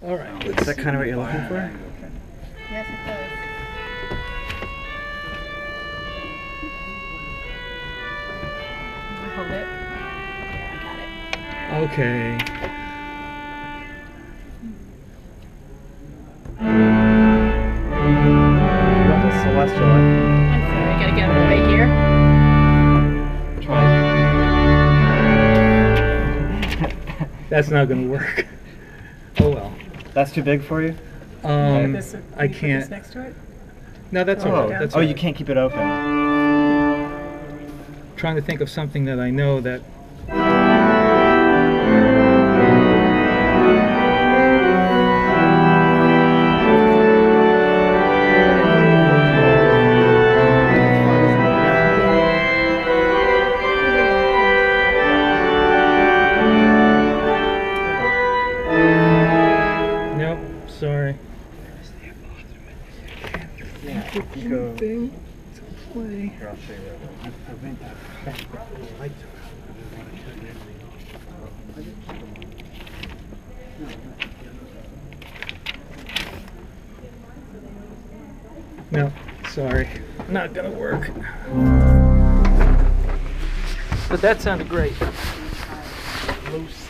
All right. Is that kind of what you're looking for? Yes, it does. Hold it. I got it. Okay. You want the celestial? I'm sorry, I gotta get it right here. Try. That's not gonna work. Well. That's too big for you? Um, This- I you put this can't. next to it? No, that's oh, right. That's oh all you can't keep it open. Trying to think of something that I know that. sorry. Yeah, go. I'll No, sorry. Not gonna work. But that sounded great. Loose.